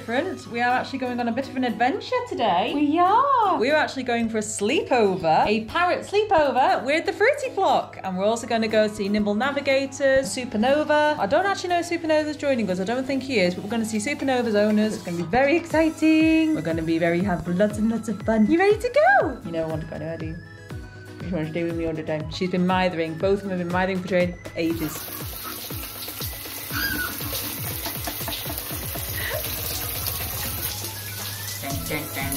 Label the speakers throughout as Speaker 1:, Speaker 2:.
Speaker 1: different. We are actually going on a bit of an adventure today.
Speaker 2: We are.
Speaker 1: We're actually going for a sleepover, a parrot sleepover with the Fruity Flock. And we're also going to go see Nimble Navigators, Supernova. I don't actually know if Supernova's joining us. I don't think he is, but we're going to see Supernova's owners. It's going to be very exciting. We're going to be very, have lots and lots of fun. You ready to go? You never want to go anywhere, do you? You want to stay with me all the time. She's been mithering. Both of them have been mithering for ages.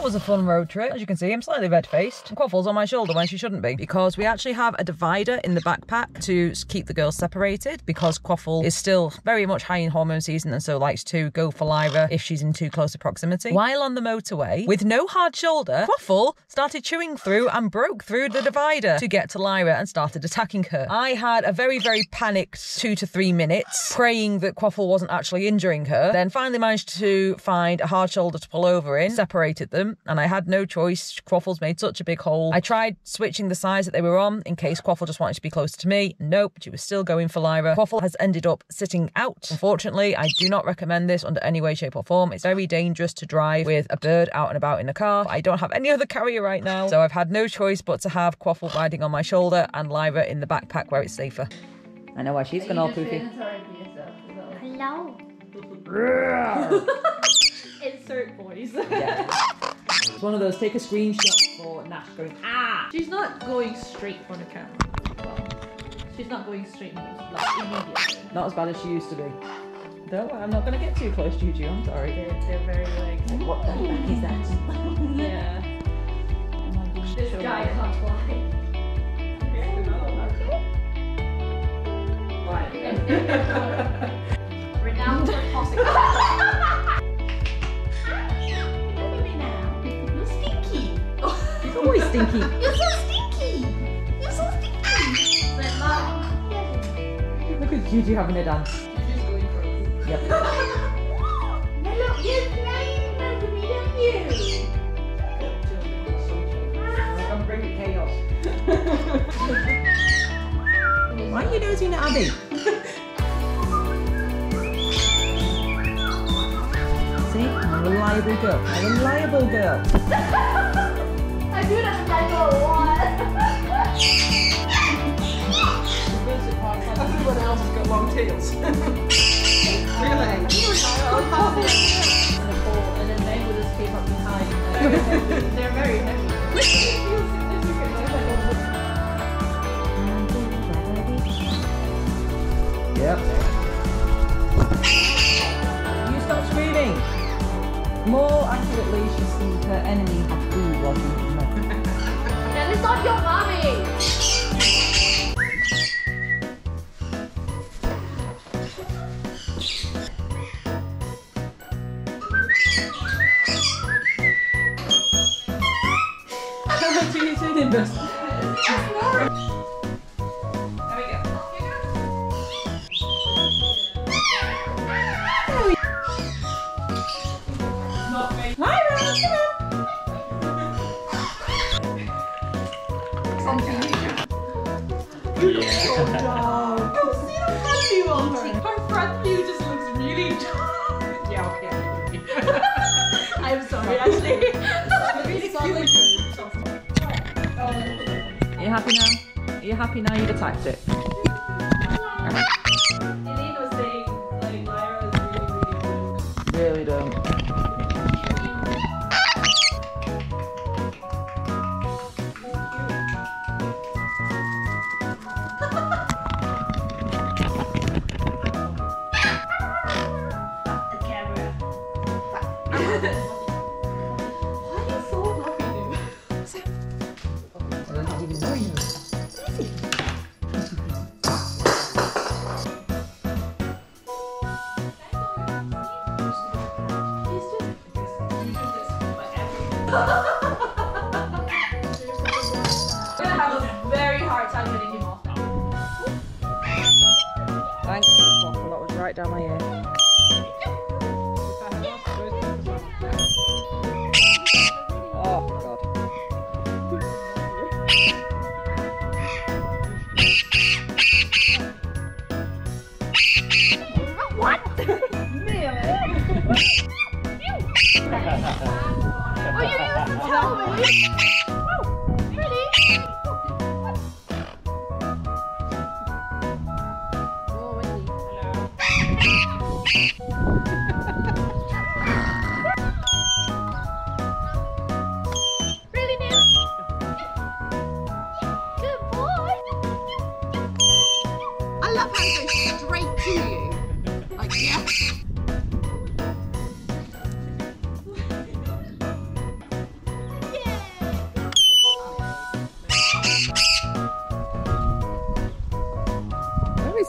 Speaker 1: that was a fun road trip. As you can see, I'm slightly red-faced. Quaffle's on my shoulder when she shouldn't be. Because we actually have a divider in the backpack to keep the girls separated. Because Quaffle is still very much high in hormone season and so likes to go for Lyra if she's in too close a proximity. While on the motorway, with no hard shoulder, Quaffle started chewing through and broke through the divider to get to Lyra and started attacking her. I had a very, very panicked two to three minutes, praying that Quaffle wasn't actually injuring her. Then finally managed to find a hard shoulder to pull over in, separated them, and I had no choice. Quaffle's made such a big hole. I tried switching the sides that they were on in case Quaffle just wanted to be closer to me. Nope, she was still going for Lyra. Quaffle has ended up sitting out. Unfortunately, I do not recommend this under any way, shape, or form. It's very dangerous to drive with a bird out and about in a car. I don't have any other carrier right now, so I've had no choice but to have Quaffle riding on my shoulder and Lyra in the backpack where it's safer. I know why she's gone all poofy.
Speaker 2: Hello.
Speaker 3: Insert voice.
Speaker 1: It's one of those take a screenshot for Nash going, ah!
Speaker 3: She's not going straight for the camera. Well, she's not going straight like immediately.
Speaker 1: Not as bad as she used to be. Don't worry, I'm not going to get too close, Juju. I'm sorry.
Speaker 3: They're, they're very like.
Speaker 1: What the heck is that?
Speaker 3: Yeah.
Speaker 2: This guy can't fly. Renowned for tossing. Stinky. You're so stinky. You're so stinky. But mom.
Speaker 1: Look at Juju having a dance.
Speaker 3: She's going for a
Speaker 1: Yep.
Speaker 2: Now look, you're playing with me, don't you?
Speaker 1: I'm bringing chaos. Why are you nosing at Abby? See? I'm a reliable girl. I'm a reliable girl.
Speaker 2: I do that with my little one.
Speaker 4: Everyone else has got long tails. really?
Speaker 3: in a bowl, and then they will just came up behind. They're very heavy.
Speaker 1: Yep. You stop screaming. More accurately, she sees her enemy
Speaker 3: Her front view just looks really.
Speaker 4: Yeah, okay.
Speaker 3: I'm sorry, Ashley.
Speaker 1: Are you happy now? Are you happy now you've attacked it?
Speaker 3: I'm getting him off now.
Speaker 1: Thanks, Quaffle. That was right down my ear. Oh, God.
Speaker 2: Oh, you didn't tell me.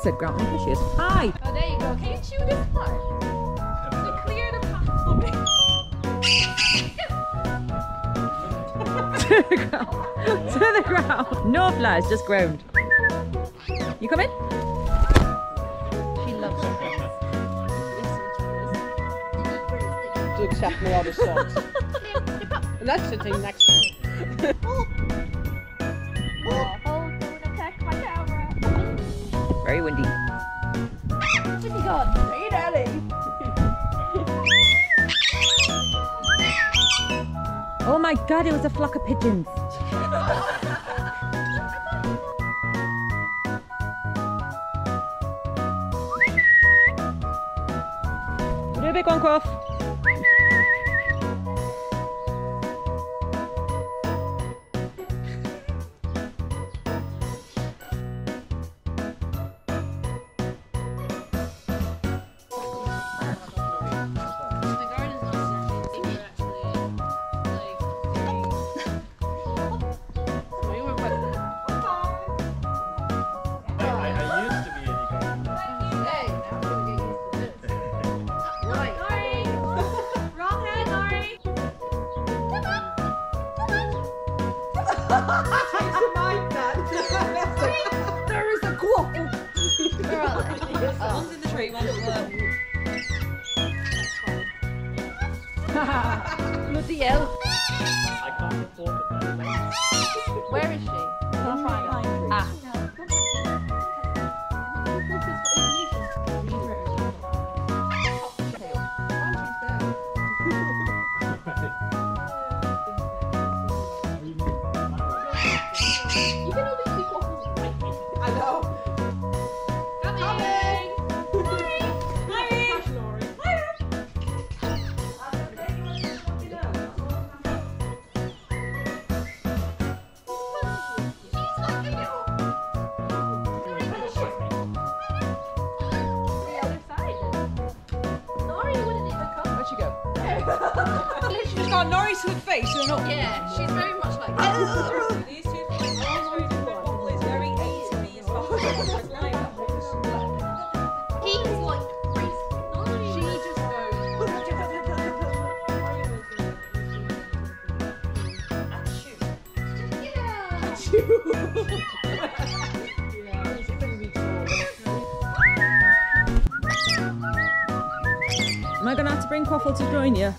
Speaker 1: Where is the ground? There she is. Hi.
Speaker 2: Oh, there you go. Can you chew this part? To clear the path for me.
Speaker 1: to the ground. to the ground. No flies, just ground. You come in?
Speaker 2: She loves it.
Speaker 4: To accept my other socks. and that's sitting next to me.
Speaker 2: My
Speaker 1: god, it was a flock of pigeons. Do a
Speaker 2: Bloody hell.
Speaker 5: I can't afford it.
Speaker 2: Where is she? I'll find her. Ah.
Speaker 1: She's Nori to the face, so not.
Speaker 2: Yeah, she's very much like that.
Speaker 1: These two things are very different. Quaffle is very A to me as well.
Speaker 2: He's like crazy. She just goes. Yeah.
Speaker 1: Am I gonna have to bring Quaffle to join you?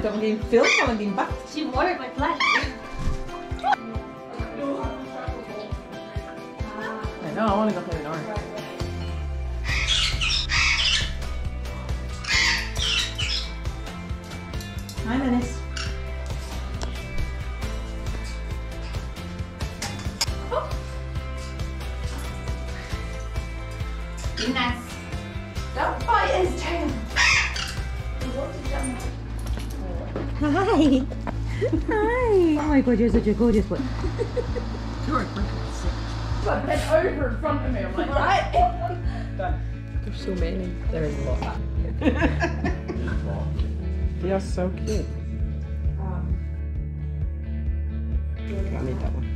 Speaker 1: Filmed. I don't want to filmed. I want to be back.
Speaker 2: She watered my plant.
Speaker 1: I know. I want to go play with Nori. Hi, Menace.
Speaker 2: Be nice.
Speaker 1: My god, you're such a gorgeous one.
Speaker 2: But bent over in front of me. I'm like, right?
Speaker 4: There's so many. There is a lot. You're so cute. Um, I need that one.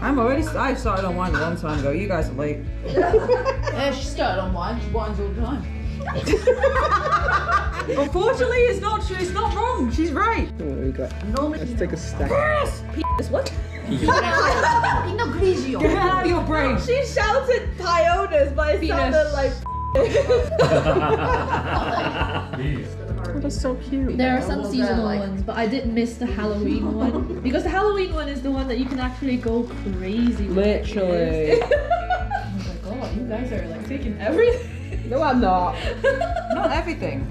Speaker 1: I'm already, I started on wine a long time ago. You guys are late.
Speaker 3: Yeah, she started on wine. She wines all the time.
Speaker 1: Unfortunately, it's not true. It's not wrong. She's right.
Speaker 4: Oh, what we got?
Speaker 3: Normally,
Speaker 4: Let's take a stack.
Speaker 3: This what?
Speaker 1: Get out of your brain.
Speaker 2: She shouted pionus, but it
Speaker 3: Penis.
Speaker 2: sounded like.
Speaker 4: Oh, that's so cute.
Speaker 3: There are some seasonal ones, but I didn't miss the Halloween one because the Halloween one is the one that you can actually go crazy. with.
Speaker 4: Literally.
Speaker 3: Oh my god, you guys are like taking everything.
Speaker 4: no, I'm not.
Speaker 1: Not everything.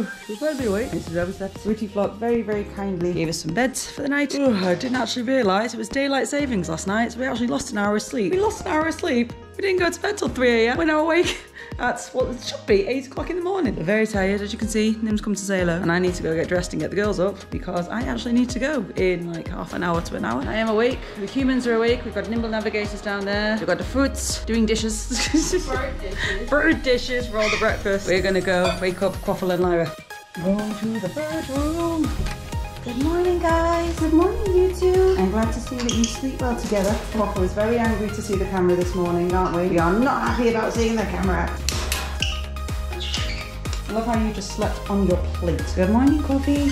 Speaker 1: Ooh, we better be awake. Mrs. Left Fruity Flock very, very kindly gave us some beds for the night. Ooh, I didn't actually realise it was daylight savings last night, so we actually lost an hour of sleep. We lost an hour of sleep. We didn't go to bed till 3 a.m. We're now awake at what it should be 8 o'clock in the morning. We're very tired, as you can see. Nim's come to say hello, and I need to go get dressed and get the girls up because I actually need to go in like half an hour to an hour. I am awake. The humans are awake. We've got nimble navigators down there. We've got the fruits doing dishes. Bird dishes for all the breakfast. We're gonna go wake up Quaffle and Lyra. Go to the bird room. Good morning, guys. Good morning, you two. I'm glad to see that you sleep well together. Quaffle was very angry to see the camera this morning, aren't we? We are not happy about seeing the camera. I love how you just slept on your plate. Good morning, Coffee.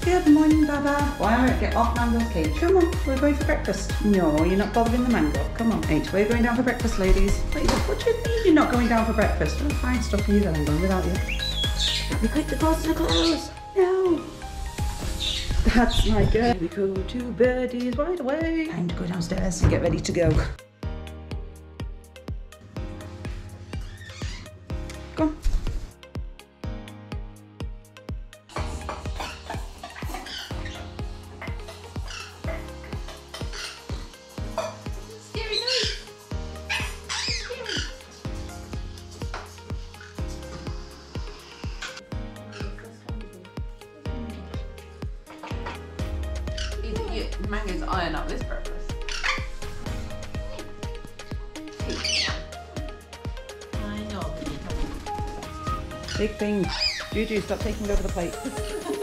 Speaker 1: Good morning, Baba. Why don't get off Mango's cage? Come on, we're going for breakfast. No, you're not bothering the mango. Come on, H, We're going down for breakfast, ladies. Wait, what do you mean you're not going down for breakfast? Well, fine, stop you then. I'm going without you. We quick the clothes to the clothes. No. That's my girl. We go to birdies right away. Time to go downstairs and get ready to go. Go. Mango's iron this breakfast.
Speaker 3: I know.
Speaker 1: Big thing. Juju, stop taking over the plate.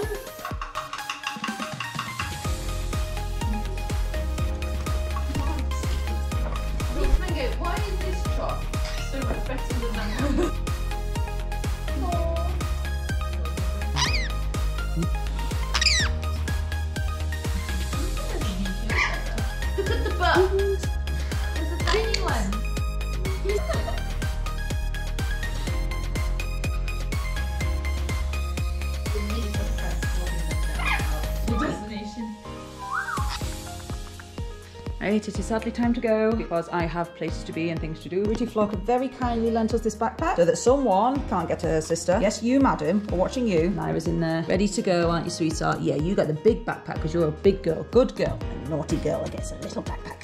Speaker 1: Right, it is sadly time to go because I have places to be and things to do. Fruity Flock very kindly lent us this backpack so that someone can't get to her sister. Yes, you, madam, we're watching you. Lyra's in there, ready to go, aren't you, sweetheart? Yeah, you got the big backpack because you're a big girl, good girl, and naughty girl, I guess, a little backpack.